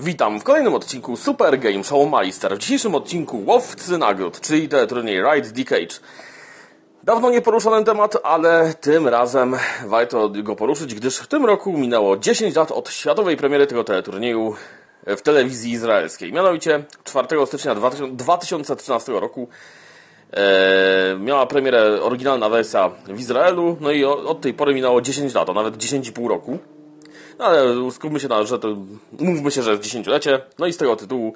Witam w kolejnym odcinku Super Game Show Meister. W dzisiejszym odcinku Łowcy Nagród, czyli turniej Ride Decade. Dawno nie poruszany temat, ale tym razem warto go poruszyć, gdyż w tym roku minęło 10 lat od światowej premiery tego teleturnieju w telewizji izraelskiej. Mianowicie 4 stycznia 2013 roku e, miała premierę oryginalna wersja w Izraelu, no i od tej pory minęło 10 lat, a nawet 10,5 roku. No ale skupmy się na, że to, mówmy się, że jest dziesięciolecie. No i z tego tytułu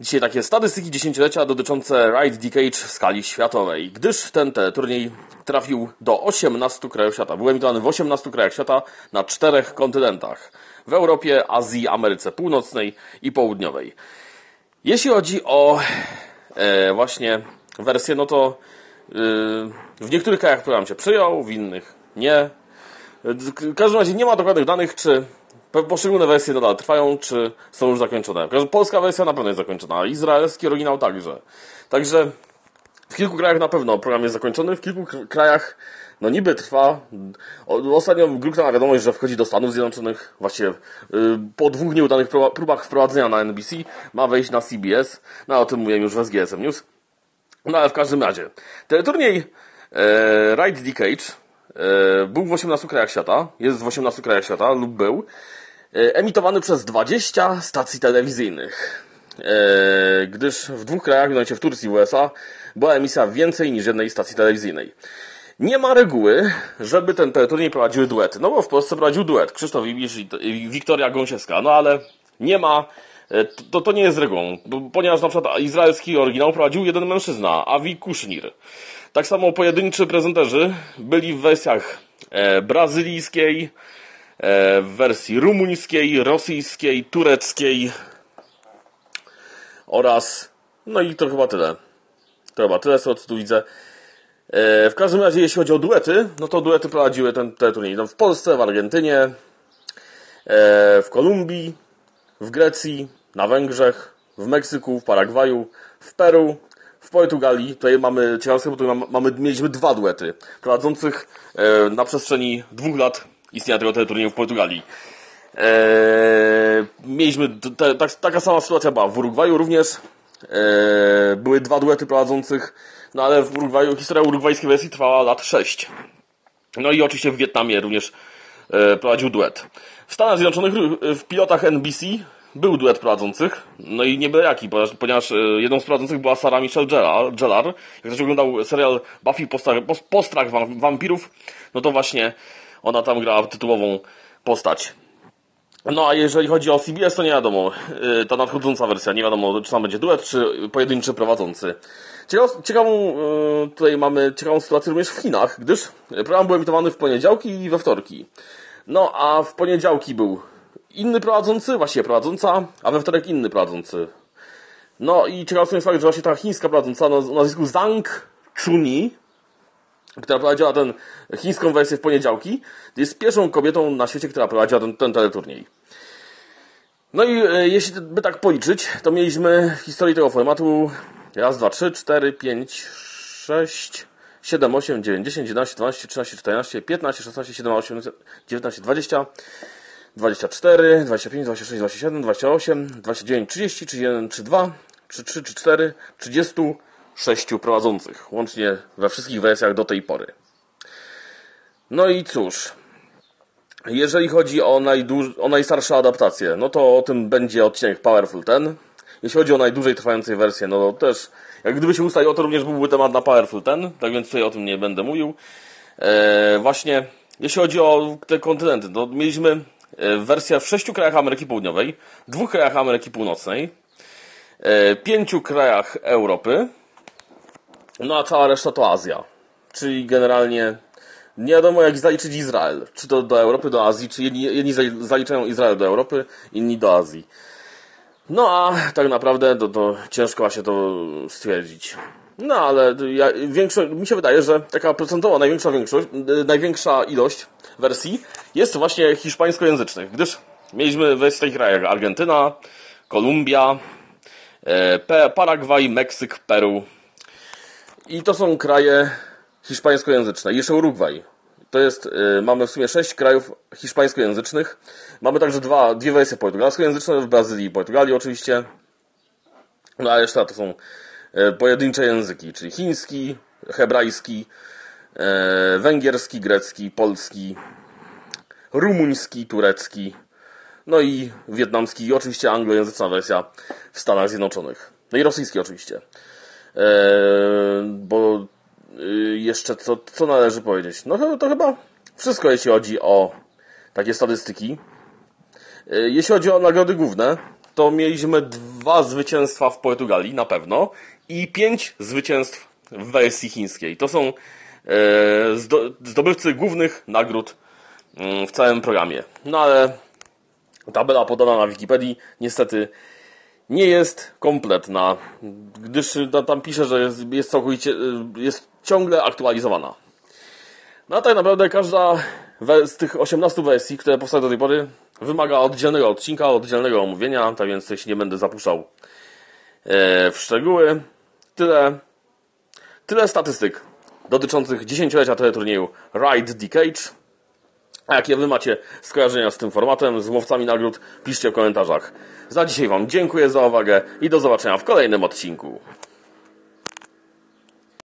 dzisiaj takie statystyki dziesięciolecia dotyczące Ride Decade w skali światowej. Gdyż ten te, turniej trafił do 18 krajów świata. Był emitowany w 18 krajach świata na czterech kontynentach. W Europie, Azji, Ameryce Północnej i Południowej. Jeśli chodzi o e, właśnie wersję, no to yy, w niektórych krajach program się przyjął, w innych nie. W każdym razie nie ma dokładnych danych, czy poszczególne wersje nadal trwają, czy są już zakończone. Polska wersja na pewno jest zakończona, a izraelski oryginał także. Także w kilku krajach na pewno program jest zakończony, w kilku krajach no niby trwa. Ostatnio grupna wiadomość, że wchodzi do Stanów Zjednoczonych. Właściwie y, po dwóch nieudanych próbach wprowadzenia na NBC ma wejść na CBS. No o tym mówiłem już w SGSM News. No ale w każdym razie. Ten turniej e, Ride Decade E, był w 18 krajach świata, jest w 18 krajach świata lub był, e, emitowany przez 20 stacji telewizyjnych. E, gdyż w dwóch krajach, mianowicie w Turcji i USA, była emisja więcej niż jednej stacji telewizyjnej. Nie ma reguły, żeby ten turniej prowadziły duety. No bo w Polsce prowadził duet Krzysztof Ibisz i Wiktoria Gąsiewska. No ale nie ma, to, to nie jest regułą, ponieważ na przykład izraelski oryginał prowadził jeden mężczyzna, Avi Kushnir. Tak samo pojedynczy prezenterzy byli w wersjach e, brazylijskiej, e, w wersji rumuńskiej, rosyjskiej, tureckiej oraz no i to chyba tyle. To chyba tyle, co tu widzę. E, w każdym razie, jeśli chodzi o duety, no to duety prowadziły ten, ten turniej no, w Polsce, w Argentynie, e, w Kolumbii, w Grecji, na Węgrzech, w Meksyku, w Paragwaju, w Peru, w Portugalii, tutaj mamy ciekawostkę, bo tutaj mamy, mieliśmy dwa duety prowadzących e, na przestrzeni dwóch lat istnienia tego teleturnieju w Portugalii. E, mieliśmy te, tak, taka sama sytuacja była w Urugwaju również. E, były dwa duety prowadzących, no ale w Urugwaju, historia urugwajskiej wersji trwała lat 6. No i oczywiście w Wietnamie również e, prowadził duet. W Stanach Zjednoczonych w pilotach NBC był duet prowadzących, no i nie byle jaki, ponieważ e, jedną z prowadzących była Sarah Michelle Gellar. Jak ktoś oglądał serial Buffy Postrach Wampirów, no to właśnie ona tam grała tytułową postać. No a jeżeli chodzi o CBS, to nie wiadomo, e, ta nadchodząca wersja, nie wiadomo, czy tam będzie duet, czy pojedynczy prowadzący. Ciekawą, e, tutaj mamy ciekawą sytuację również w Chinach, gdyż program był emitowany w poniedziałki i we wtorki. No a w poniedziałki był inny prowadzący, właściwie prowadząca, a we wtorek inny prowadzący. No i ciekawe jest fakt, że właśnie ta chińska prowadząca o nazwisku Zhang Chuni, która prowadziła tę chińską wersję w poniedziałki, jest pierwszą kobietą na świecie, która prowadziła ten, ten teleturniej. No i e, jeśli by tak policzyć, to mieliśmy w historii tego formatu raz, dwa, trzy, cztery, pięć, sześć, 7, 8, 9, 10, 11, 12, 13, 14, 15, 16, 17, 18, 19, 20, 24, 25, 26, 27, 28, 29, 30, 31, 32, 33, 34, 36 prowadzących, łącznie we wszystkich wersjach do tej pory. No i cóż, jeżeli chodzi o, o najstarsze adaptacje, no to o tym będzie odcinek Powerful ten. Jeśli chodzi o najdłużej trwającej wersję, no to też, jak gdyby się ustaliło, to również byłby temat na Powerful ten, tak więc tutaj o tym nie będę mówił. Eee, właśnie, jeśli chodzi o te kontynenty, to mieliśmy E, wersja w sześciu krajach Ameryki Południowej, dwóch krajach Ameryki Północnej, e, pięciu krajach Europy, no a cała reszta to Azja. Czyli generalnie nie wiadomo jak zaliczyć Izrael. Czy to do Europy, do Azji, czy jedni, jedni zaliczają Izrael do Europy, inni do Azji. No a tak naprawdę to, to ciężko właśnie to stwierdzić. No ale ja, większo, mi się wydaje, że taka procentowa największa, większość, y, największa ilość wersji jest właśnie hiszpańskojęzycznych, gdyż mieliśmy w takich krajach Argentyna, Kolumbia, e, Paragwaj, Meksyk, Peru. I to są kraje hiszpańskojęzyczne. Jeszcze Urugwaj. To jest, y, mamy w sumie sześć krajów hiszpańskojęzycznych. Mamy także dwa, dwie wersje portugalskojęzyczne w Brazylii i Portugalii oczywiście. No a reszta to są pojedyncze języki, czyli chiński, hebrajski, y, węgierski, grecki, polski, rumuński, turecki, no i wietnamski i oczywiście anglojęzyczna wersja w Stanach Zjednoczonych. No i rosyjski oczywiście. Eee, bo y, jeszcze co, co należy powiedzieć? No to, chyba wszystko, jeśli chodzi o takie statystyki. Jeśli chodzi o nagrody główne, to mieliśmy dwa zwycięstwa w Portugalii, na pewno, i pięć zwycięstw w wersji chińskiej. To są e, zdo, zdobywcy głównych nagród mm, w całym programie. No ale tabela podana na Wikipedii niestety nie jest kompletna, gdyż tam pisze, że jest, jest całkowicie, jest ciągle aktualizowana. No a tak naprawdę każda z tych 18 wersji, które powstały do tej pory, wymaga oddzielnego odcinka, oddzielnego omówienia, tak więc jeśli nie będę zapuszczał e, w szczegóły. Tyle, tyle statystyk dotyczących dziesięciolecia turnieju Ride the Cage. A jakie wy macie skojarzenia z tym formatem, z łowcami nagród, piszcie w komentarzach. Za dzisiaj wam dziękuję za uwagę i do zobaczenia w kolejnym odcinku.